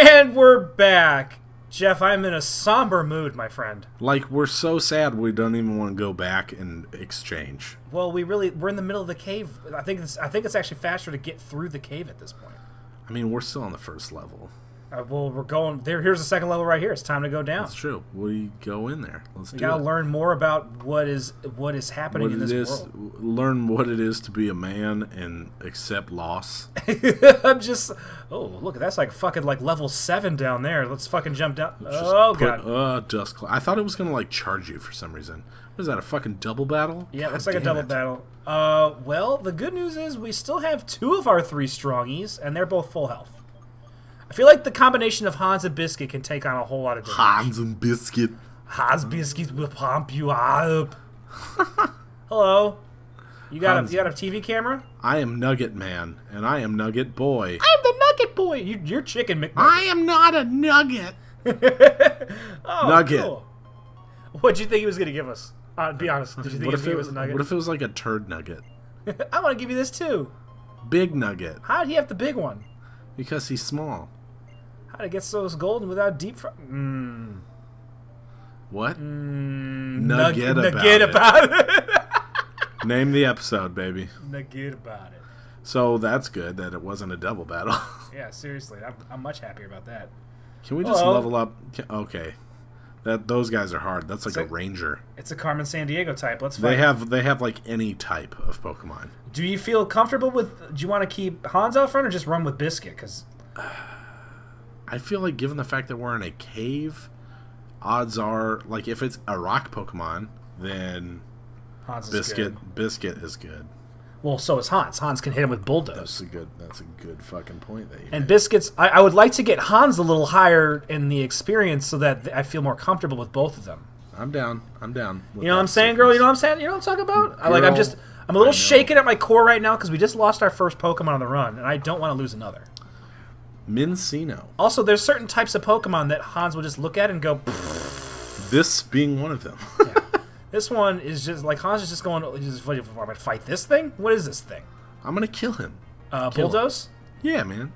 And we're back. Jeff, I'm in a somber mood, my friend. Like we're so sad we don't even want to go back and exchange. Well, we really we're in the middle of the cave. I think it's I think it's actually faster to get through the cave at this point. I mean, we're still on the first level. Uh, well, we're going there. Here's the second level right here. It's time to go down. That's true. We go in there. Let's We do gotta it. learn more about what is what is happening what in this is, world. learn what it is to be a man and accept loss. I'm just. Oh, look, that's like fucking like level seven down there. Let's fucking jump down. oh Put, god. uh, dust. I thought it was gonna like charge you for some reason. What is that? A fucking double battle? Yeah, God looks like a double it. battle. Uh, well, the good news is we still have two of our three strongies, and they're both full health. I feel like the combination of Hans and Biscuit can take on a whole lot of damage. Hans and biscuit. Hans Biscuit will pump you up. Hello. You got Hans- a you got a TV camera? I am Nugget Man, and I am Nugget Boy. I'm the Nugget Boy. You, you're Chicken McNugget. I am not a nugget. oh, Nugget. Cool. What'd you think he was gonna give us? Uh, be honest. Did you think What if, it, was a nugget? what if it was like a turd nugget? I want to give you this too. Big nugget. How did he have the big one? Because he's small. How did it get so golden without deep fry? Mmm. What? Mm, Nugget nug- about nugget it. about it. Name the episode, baby. nugget about it. So that's good that it wasn't a double battle. Yeah, seriously, I'm, I'm much happier about that. Can we just Hello? level up? Okay, that those guys are hard. That's like So- a ranger. It's a Carmen Sandiego type. Let's fight. They have they have like any type of Pokemon. Do you feel comfortable with? Do you want to keep Hans out front or just run with Biscuit? Because I feel like given the fact that we're in a cave, odds are like if it's a rock Pokemon, then Hans Biscuit good. Biscuit is good. Well, so is Hans. Hans can hit him with bulldoze. That's a good that's a good fucking point that you And made. Biscuits, I, I would like to get Hans a little higher in the experience so that I feel more comfortable with both of them. I'm down. I'm down. You know what I'm saying, girl? You know what. I'm saying? You know what I'm talking about? I like. I'm just. I'm a little shaken at my core right now because we just lost our first Pokemon on the run, and I don't want to lose another. Minccino. Also, there's certain types of Pokemon that Hans will just look at and go. "Pfft." This being one of them. This one is just like Hans is just going. Just, what, what, fight this thing? What is this thing? I'm gonna kill him. Uh, Kill him. bulldoze? Yeah, man.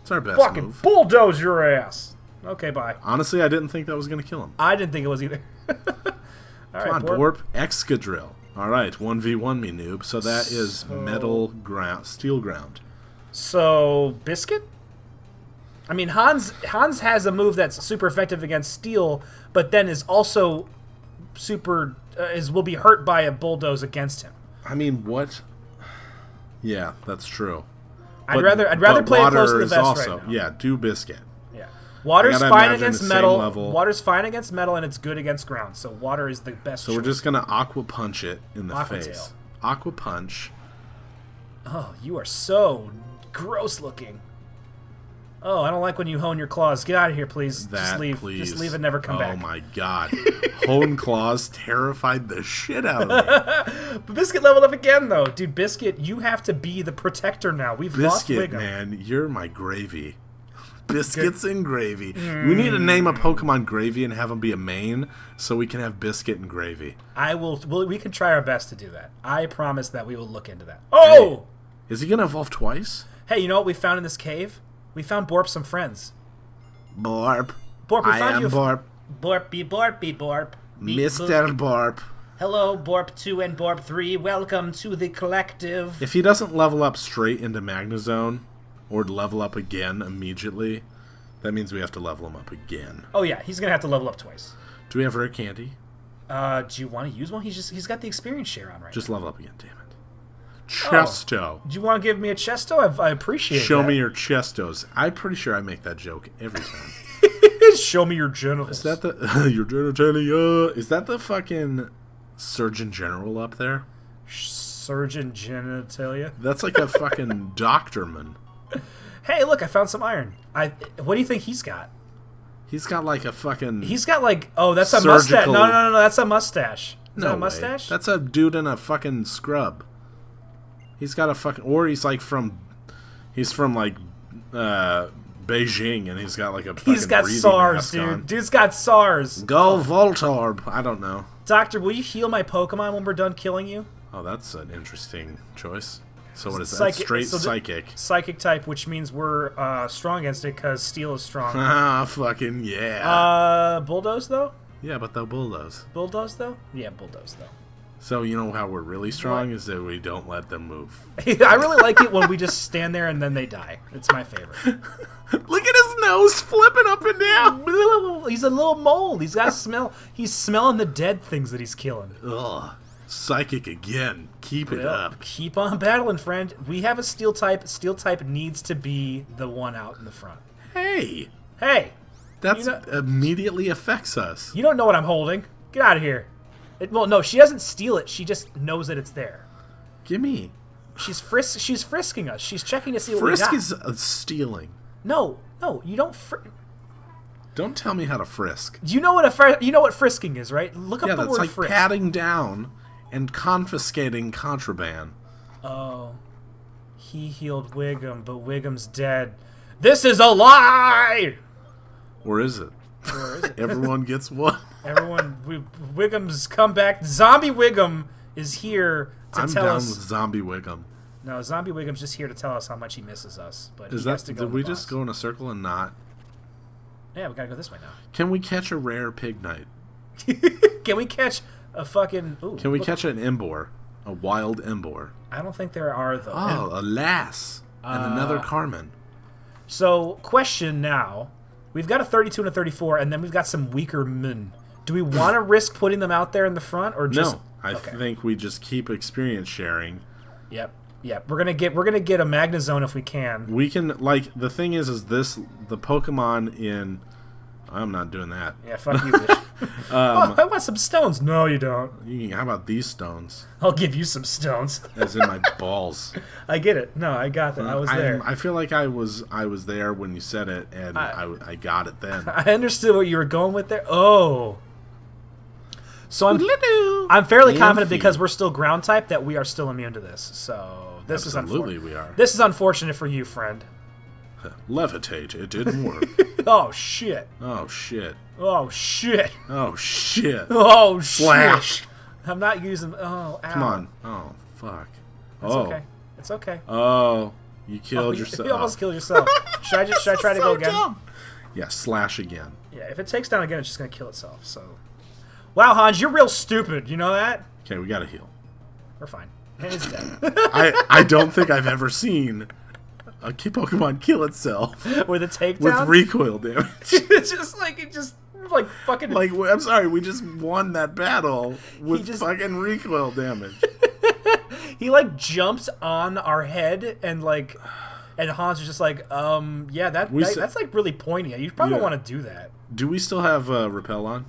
It's our best Fucking move. bulldoze your ass. Okay, bye. Honestly, I didn't think that was gonna kill him. I didn't think it was either. All Come on, Borp. Borp. Excadrill. All right, one v one me noob. So that is So- metal ground, steel ground. So biscuit. I mean, Hans Hans has a move that's super effective against steel, but then is also super uh, is will be hurt by a bulldoze against him. I mean, what? Yeah, that's true. I'd But- rather I'd rather play it close to the vest also, right now. Yeah, do biscuit. Yeah. Water's fine against metal. level. Water's fine against metal, and it's good against ground. So water is the best. So we're just gonna aqua punch it in the Aqua face. tail. Aqua punch. Oh, you are so gross looking. Oh, I don't like when you hone your claws. Get out of here, please. That just leave. please. Just leave and never come oh back. Oh my god, Hone claws terrified the shit out of me. But Biscuit leveled up again, though, dude. Biscuit, you have to be the protector now. We've lost Biscuit, man, you're my gravy. Biscuits and gravy. We need to name a Pokemon Gravy and have him be a main, so we can have Biscuit and Gravy. I will. We'll, we can try our best to do that. I promise that we will look into that. Oh, Is he gonna evolve twice? hey, you know what we found in this cave? We found Borp some friends. Borp. Borp, we I found am you. Borp. Borpy, Borpy, Borp. Boop. Mr. Borp. Hello, Borp two and Borp three. Welcome to the collective. If he doesn't level up straight into Magnezone, or level up again immediately, that means we have to level him up again. Oh yeah, he's gonna have to level up twice. Do we have rare candy? Uh, do you want to use one? He's just he's got the experience share on right. Just level up again, damn it. Chesto. Oh, do you want to give me a chesto? I, I appreciate. It. Show that. me your chestos. I'm pretty sure I make that joke every time. Show me your genitals. Is that the your genitalia? Uh, is that the fucking Surgeon General up there? surgeon genitalia? That's like a fucking doctorman. Hey, look, I found some iron. I. What do you think he's got? He's got like a fucking He's got like. Oh, that's a mustache. Surgical- No, no, no, no. That's a mustache. Is no that a way. mustache? That's a dude in a fucking scrub. He's got a fucking or he's like from he's from like uh Beijing and he's got like a He's got SARS, dude. on. Dude's got SARS. Go Voltorb. I don't know. Doctor, will you heal my Pokemon when we're done killing you? Oh, that's an interesting choice. So what is that? Psychic- Straight so psychic. Psychic type, which means we're uh, strong against it because steel is strong. Ah, fucking yeah. uh, bulldoze though. yeah, but they'll bulldoze. Bulldoze though. Yeah, bulldoze though. So you know how we're really strong is that we don't let them move. I really like it when we just stand there and then they die. It's my favorite. Look at his nose flipping up and down. He's a little mold. He's got smell. He's smelling the dead things that he's killing. Ugh. Psychic again. Keep it up. Keep on battling, friend. We have a steel type. Steel type needs to be the one out in the front. Hey, Hey, that You know- immediately affects us. you don't know what I'm holding. Get out of here. It, well, no, she doesn't steal it. She just knows that it's there. Gimme. She's frisk. She's frisking us. She's checking to see what Frisk we got. Frisk is uh, stealing. No, no, you don't. Fr- Don't tell me how to frisk. you know what a fr- you know what frisking is, right? Look up Yeah, the that's word like frisk. patting down and confiscating contraband. Oh, he healed Wiggum, but Wiggum's dead. This is a lie. Or is it? Or is it? Everyone gets one. Everyone, we, Wiggum's come back. Zombie Wiggum is here to I'm tell down us. with Zombie Wiggum. No, Zombie Wiggum's just here to tell us how much he misses us. But Is that? Did we just go in a circle and not? Yeah, we gotta go this way now. Can we catch a rare Pignite? Can we catch a fucking? Ooh, Can we look- catch an Emboar? A wild Emboar? I don't think there are though. Oh, a lass and another Uh, Carmen. So, question now. We've got a 32 and a 34, and then we've got some weaker men. Do we want to risk putting them out there in the front, or just? No, I okay. think we just keep experience sharing. Yep. Yep. We're gonna get we're gonna get a Magnezone if we can. We can like the thing is is this the Pokemon in I'm not doing that. Yeah. Fuck you. Um, oh, I want some stones. No, you don't. You how about these stones? I'll give you some stones. As in my balls. I get it. No, I got that. I was I, there. I feel like I was I was there when you said it, and I, I- I, got it then. I understood what you were going with there. Oh. So I'm I'm fairly Amphi. confident because we're still ground type that we are still immune to this. So this Absolutely, is unfortunate. we are. This is unfortunate for you, friend. Levitate. It didn't work. Oh shit. oh shit. Oh shit. Oh shit. Oh shit. Slash. I'm not using. Oh, ow. Come on. Oh fuck. It's oh. okay. It's okay. Oh. You oh, killed you, yourself. You almost killed yourself. should I just should I try to go again? dumb. Yeah, slash again. Yeah. If it takes down again, it's just gonna kill itself. So. Wow, Hans, you're real stupid. You know that? Okay, we gotta heal. We're fine. It's dead. I I don't think I've ever seen a Pokemon kill itself With a takedown with recoil damage. it's just like it just like fucking like I'm sorry, we just won that battle with just- fucking recoil damage. he like jumps on our head and like and Hans is just like um yeah that, that- that's like really pointy. You probably Yeah. don't want to do that. Do we still have uh, repel on?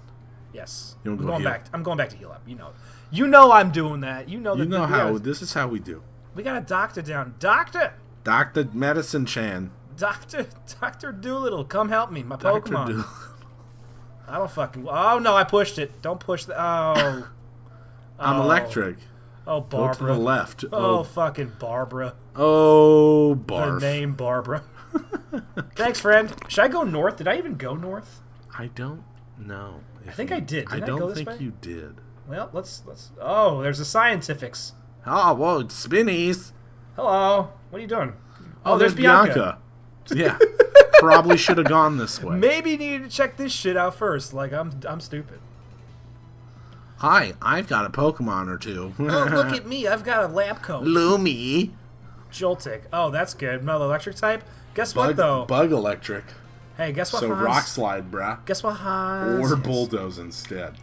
Yes. You I'm go going heal? back. I'm going back to heal up. You know. You know I'm doing that. You know that You know we how Got this is how we do. we got a doctor down. Doctor. Doctor Medicine Chan. Doctor Doctor Dolittle, come help me. My Doctor Pokemon. Do- I don't fucking. Oh no, I pushed it. Don't push the. Oh. I'm Oh. electric. Oh Go to the left. Oh Oh, fucking Barbara. oh, The barf. name Barbara. Thanks, friend. Should I go north? Did I even go north? I don't know. I think I did. I Didn't I don't this think way? you did. Well, let's let's. Oh, there's a scientifics. Ah, oh, whoa, spinnies. Hello. What are you doing? Oh, oh there's, Bianca. Yeah, probably should have gone this way. Maybe needed to check this shit out first. Like I'm I'm stupid. Hi, I've got a Pokemon or two. Oh, look at me. I've got a lab coat. Lumi. Joltik. Oh, that's good. Metal electric type. Guess what though? bug electric. Hey, guess what? So Hans? rock slide, bruh. Guess what Hans? Or bulldoze instead.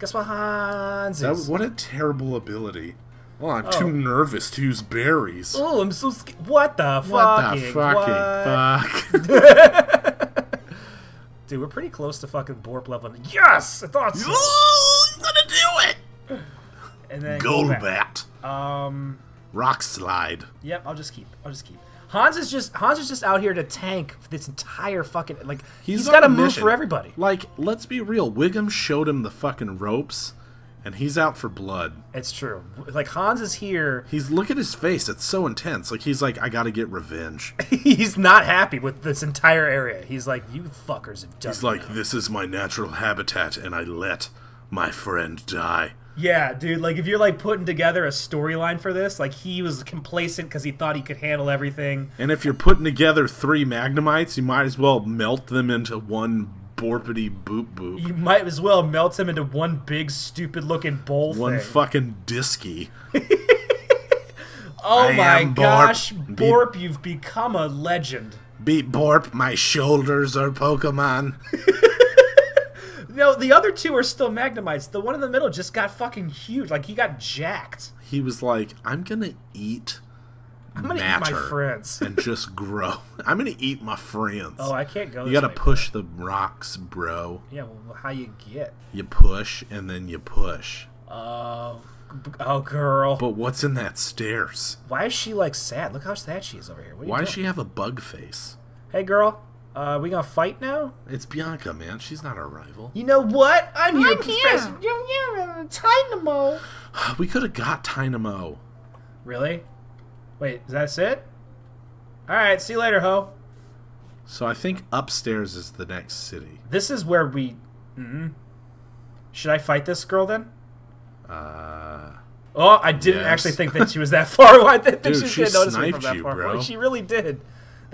Guess what Hans That, is? what a terrible ability. Well, I'm Oh. too nervous to use berries. Oh, I'm so scared. What the fuck? what the fucking what? fuck? Dude, we're pretty close to fucking Borp level. Yes, I thought so. oh, he's gonna do it! And then go back. Golbat. Um, Rock slide. yep. I'll just keep. I'll just keep. Hans is just Hans is just out here to tank this entire fucking like he's got to a move for everybody. Like, let's be real. Wiggum showed him the fucking ropes, and he's out for blood. It's true. Like Hans is here. He's look at his face. It's so intense. Like he's like, I gotta get revenge. He's not happy with this entire area. He's like, you fuckers have done. He's like, this is my natural habitat, and I let my friend die. Yeah, dude. Like if you're like putting together a storyline for this, like he was complacent because he thought he could handle everything. And if you're putting together three Magnemites, you might as well melt them into one borpity boop boop. You might as well melt them into one big stupid looking bowl One thing. fucking disky. oh I my Borp. gosh, Beep. Borp, you've become a legend. Beat Borp, my shoulders are Pokemon. No, the other two are still Magnemites. The one in the middle just got fucking huge. Like he got jacked. He was like, I'm gonna eat I'm gonna eat my friends. and just grow. I'm gonna eat my friends. oh, I can't go. you gotta way. push the rocks, bro. Yeah, well, how you get? You push and then you push. Oh, oh, girl. But what's in that stairs? Why is she like sad? Look how sad she is over here. What are you Why does she have a bug face? Hey, girl. Uh, we gonna fight now? It's Bianca, man. She's not our rival. You know what? I'm here, I'm here. Professor. You're here, Dynamo. We could have got Tynamo. Really? Wait, is that it? All right. See you later, ho. So I think upstairs is the next city. This is where we. mm Should I fight this girl then? Uh, Oh, I didn't Yes. actually think that she was that far away. I didn't think Dude, she was she gonna notice me from sniped that you, far bro. away. She really did.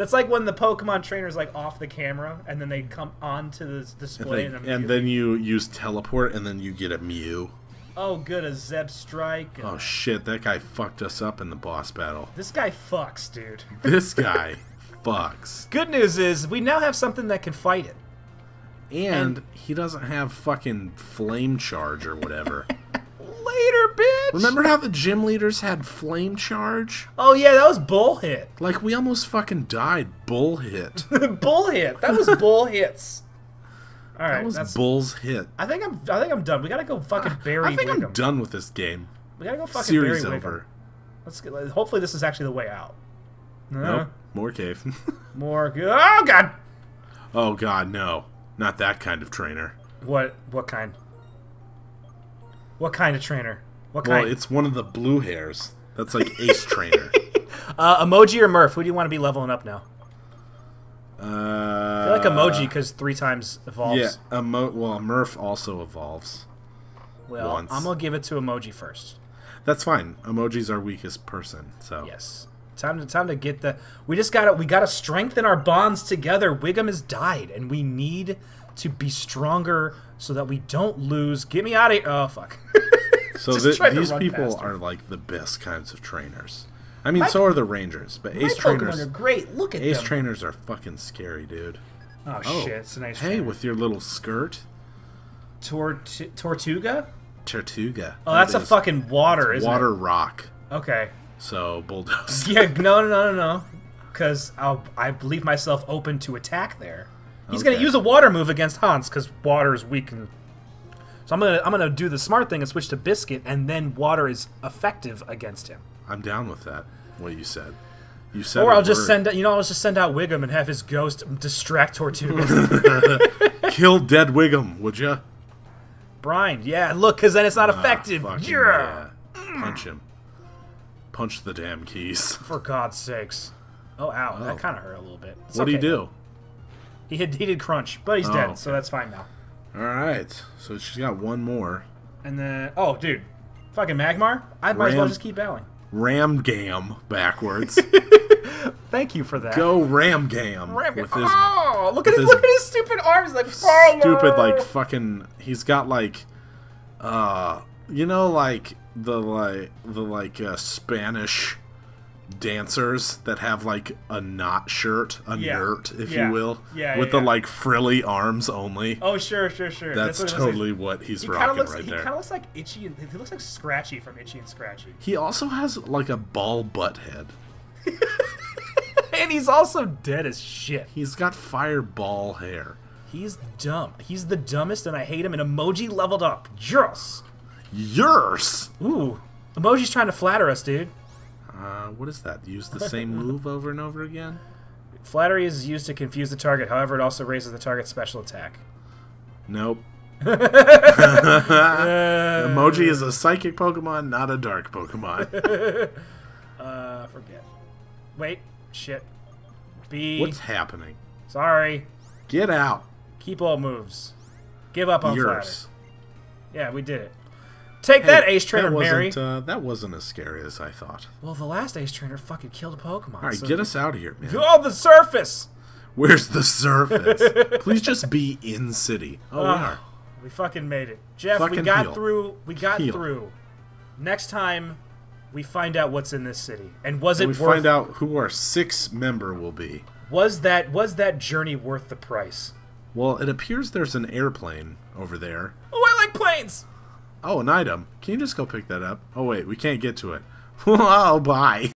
That's like when the Pokemon trainer's like off the camera and then they come onto the s- and, display then, and, and then you use teleport, and then you get a Mew. oh, good a Zebstrika. Oh shit, that guy fucked us up in the boss battle. This guy fucks, dude. This guy fucks. Good news is we now have something that can fight it. And he doesn't have fucking flame charge or whatever. Later, bitch. Remember how the gym leaders had flame charge? Oh yeah, that was bull hit. Like we almost fucking died. Bull hit. bull hit. That was bull hits. All right, That was that's. Bull's hit. I think I'm. I think I'm done. We gotta go fucking bury I think. I'm done with this game. We gotta go fucking Series bury over. Let's get. Hopefully, this is actually the way out. Uh, Nope. More cave. More. Oh god. oh god, no. Not that kind of trainer. What? What kind? What kind of trainer? What Well, kind? it's one of the blue hairs. That's like Ace Trainer. uh, emoji or Murph? Who do you want to be leveling up now? Uh, I feel like emoji because three times evolves. Yeah, emo- well, Murph also evolves. Well, once. I'm gonna give it to emoji first. That's fine. Emoji's our weakest person, so Yes. Time to time to get the. We just gotta we gotta strengthen our bonds together. Wiggum has died, and we need to be stronger so that we don't lose. Get me out of here! Oh fuck. so Just th- tried to these people past her. are like the best kinds of trainers. I mean, so are the Rangers, but Ace trainers, are great. Look at Ace them. trainers are fucking scary, dude. oh, Oh, shit! It's a nice. Hey, trainer. with your little skirt, Tort- Tortuga. Tortuga. Oh, that's That a fucking water, isn't water rock. Okay. So bulldoze. Yeah, no, no, no, no. Because I I believe myself open to attack there. He's gonna use a water move against Hans because water is weak and. So I'm gonna I'm gonna do the smart thing and switch to Biscuit, and then water is effective against him. I'm down with that. What you said. You said. Or I'll just word. send out. you know I'll just send out Wiggum and have his ghost distract Tortuga. kill dead Wiggum, would ya? Brine, yeah, look, because then it's not effective. Ah, fucking yeah. yeah. Punch him. Punch the damn keys. For God's sakes. Oh, ow, Oh. that kind of hurt a little bit. It's What do you okay. do? He did, he did crunch, but he's Oh, dead, so that's fine now. All right. So she's got one more. And then, oh, dude, fucking Magmar. I might as well just keep bowing. Ramgam backwards. Thank you for that. Go Ramgam Ram- with his oh, look at his, his look at his stupid arms, like stupid like fucking. He's got like, uh, you know, like the like the like uh, Spanish dancers that have like a knot shirt, a Yeah. nert, if Yeah. you will, Yeah, with the like frilly arms only. Oh, sure, sure, sure. That's what it looks like. totally what he's He rocking looks. right he there. kind of looks like Itchy. And, he looks like Scratchy from Itchy and Scratchy. He also has like a ball butt head. and he's also dead as shit. He's got fireball hair. He's dumb. He's the dumbest, and I hate him. And emoji leveled up. Yes. Yours. Ooh, emoji's trying to flatter us, dude. Uh, what is that? Use the same move over and over again? Flattery is used to confuse the target. However, it also raises the target's special attack. Nope. Emoji is a psychic Pokemon, not a dark Pokemon. Uh, forget. Wait. Shit. B. What's happening? Sorry. Get out. Keep all moves. Give up on Yours. flatter. Yeah, we did it. Take that, Ace Trainer that Mary. wasn't, Uh, that wasn't as scary as I thought. Well, the last Ace Trainer fucking killed a Pokemon. All right, so- get us out of here, man. Oh, the surface! Where's the surface? Please just be in city. Oh, we Ah, are. We fucking made it. Jeff, we got heal. through. We got Heal. through. Next time, we find out what's in this city. And was And it we worth find out who our sixth member will be. was that was that journey worth the price? Well, it appears there's an airplane over there. Oh, I like planes! Oh, an item. Can you just go pick that up? Oh, wait, we can't get to it. oh, bye.